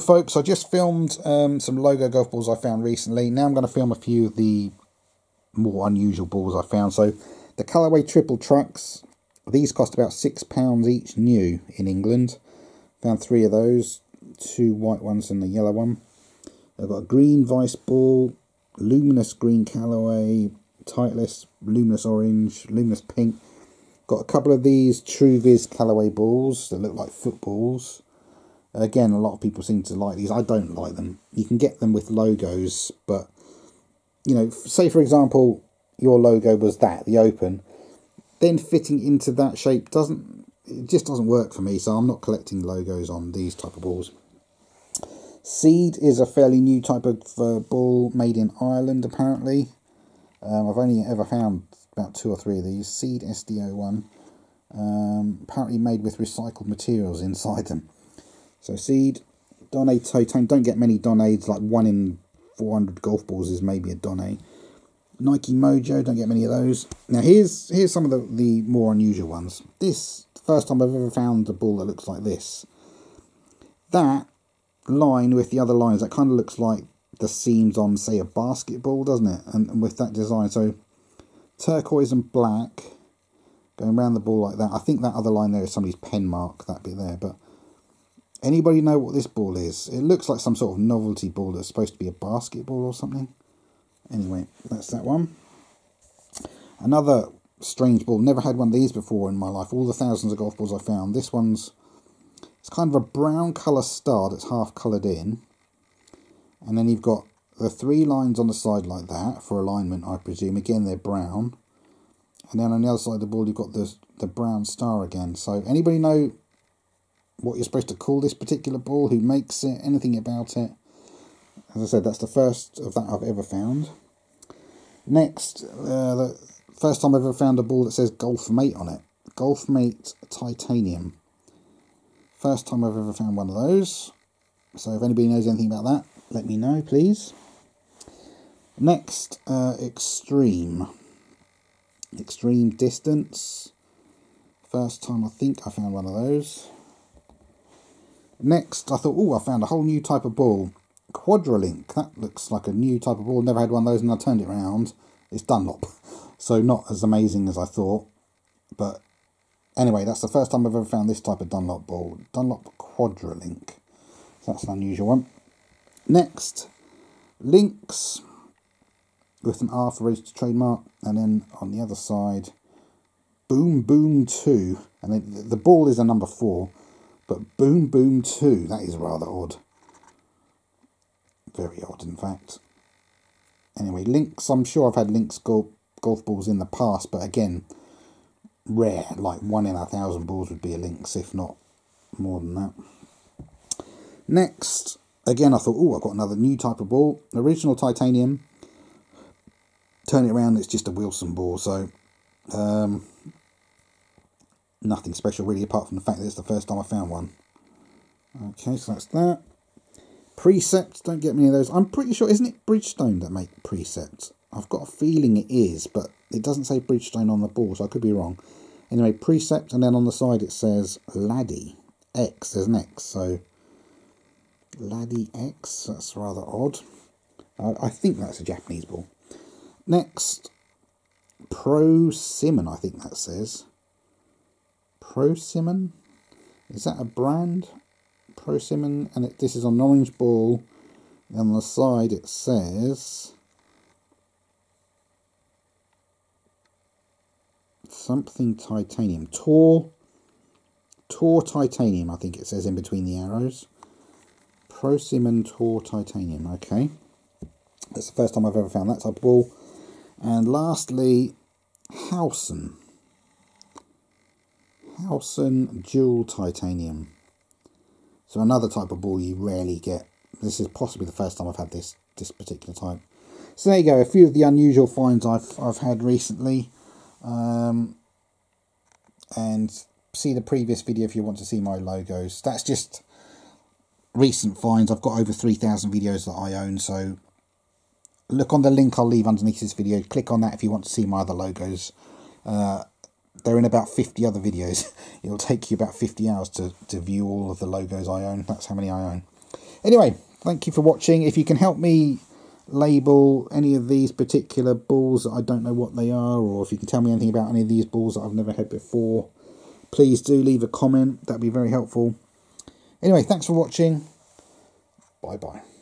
folks, I just filmed um, some logo golf balls I found recently. Now I'm going to film a few of the more unusual balls I found. So the Callaway Triple Tracks, these cost about £6 each new in England. Found three of those, two white ones and a yellow one. I've got a green Vice ball, luminous green Callaway, Titleist, luminous orange, luminous pink. Got a couple of these Truvis Callaway balls that look like footballs. Again, a lot of people seem to like these. I don't like them. You can get them with logos, but, you know, say for example, your logo was that, the open, then fitting into that shape doesn't, it just doesn't work for me, so I'm not collecting logos on these type of balls. Seed is a fairly new type of uh, ball made in Ireland, apparently. Um, I've only ever found about two or three of these. Seed SDO1, Um, apparently made with recycled materials inside them. So seed, Donnay Titane. Don't get many Donnays, like one in 400 golf balls is maybe a Donnay. Nike Mojo, don't get many of those. Now here's here's some of the, the more unusual ones. This, first time I've ever found a ball that looks like this. That line with the other lines, that kind of looks like the seams on, say, a basketball, doesn't it? And, and with that design, so turquoise and black going around the ball like that. I think that other line there is somebody's pen mark, that bit there, but Anybody know what this ball is? It looks like some sort of novelty ball that's supposed to be a basketball or something. Anyway, that's that one. Another strange ball. Never had one of these before in my life. All the thousands of golf balls I found. This one's it's kind of a brown colour star that's half coloured in. And then you've got the three lines on the side like that for alignment, I presume. Again, they're brown. And then on the other side of the ball, you've got the, the brown star again. So anybody know what you're supposed to call this particular ball, who makes it, anything about it. As I said, that's the first of that I've ever found. Next, uh, the first time I've ever found a ball that says Golf Mate on it. Golf Mate Titanium. First time I've ever found one of those. So if anybody knows anything about that, let me know, please. Next, uh, Extreme. Extreme Distance. First time I think I found one of those. Next, I thought, oh, I found a whole new type of ball. Quadralink. That looks like a new type of ball. Never had one of those, and I turned it around. It's Dunlop. So not as amazing as I thought. But anyway, that's the first time I've ever found this type of Dunlop ball. Dunlop Quadralink. So that's an unusual one. Next, Lynx with an R for registered trademark. And then on the other side, Boom Boom 2. And then the ball is a number 4. But Boom Boom 2, that is rather odd. Very odd, in fact. Anyway, Lynx, I'm sure I've had Lynx golf, golf balls in the past, but again, rare. Like one in a thousand balls would be a Lynx, if not more than that. Next, again, I thought, oh, I've got another new type of ball. Original titanium. Turn it around, it's just a Wilson ball, so um, nothing special really apart from the fact that it's the first time I found one. Okay, so that's that. Precept, don't get many of those. I'm pretty sure, isn't it Bridgestone that make Precept? I've got a feeling it is, but it doesn't say Bridgestone on the ball, so I could be wrong. Anyway, Precept, and then on the side it says Laddie X. There's an X, so Laddie X, that's rather odd. Uh, I think that's a Japanese ball. Next, Pro Simon, I think that says. Prosimon. Is that a brand? Prosimon, and it, this is an orange ball. And on the side it says something titanium. Tor, Tor titanium, I think it says in between the arrows. Prosimon Tor titanium, okay. That's the first time I've ever found that type of ball. And lastly, Howson. Howson Dual Titanium. So another type of ball you rarely get. This is possibly the first time I've had this this particular type. So there you go, a few of the unusual finds I've I've had recently. Um, and see the previous video if you want to see my logos. That's just recent finds. I've got over 3,000 videos that I own, so look on the link I'll leave underneath this video. Click on that if you want to see my other logos. Uh, they're in about 50 other videos. It'll take you about 50 hours to, to view all of the logos I own. That's how many I own. Anyway, thank you for watching. If you can help me label any of these particular balls that I don't know what they are, or if you can tell me anything about any of these balls that I've never had before, please do leave a comment. That'd be very helpful. Anyway, thanks for watching. Bye bye.